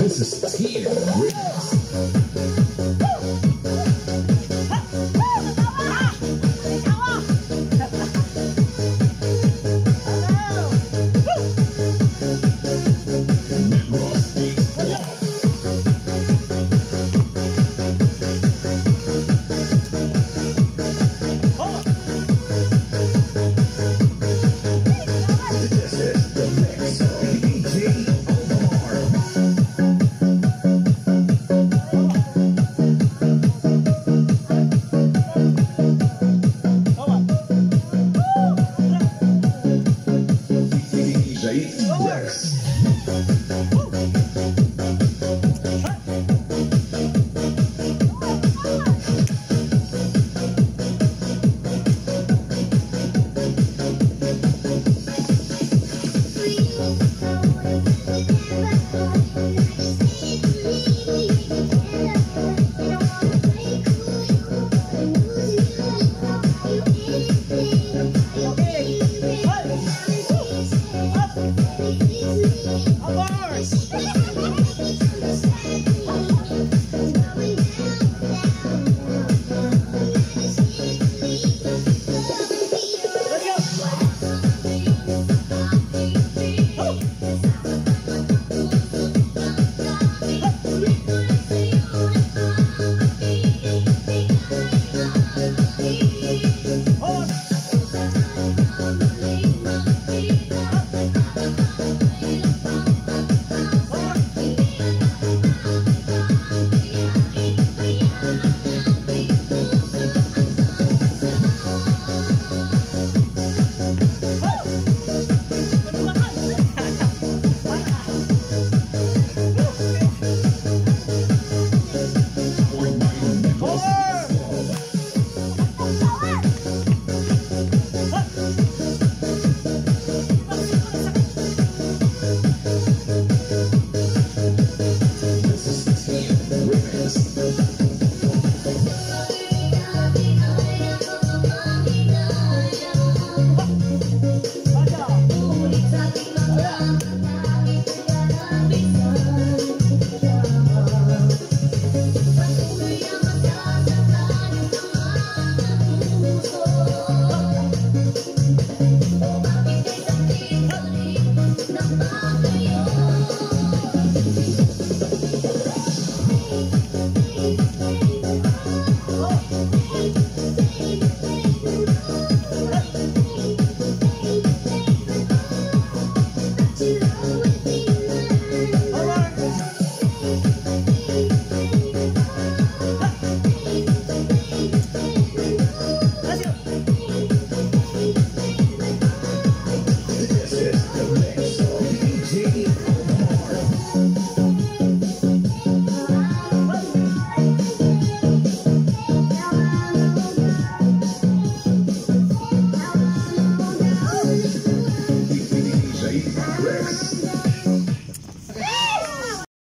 This is 10 Rings.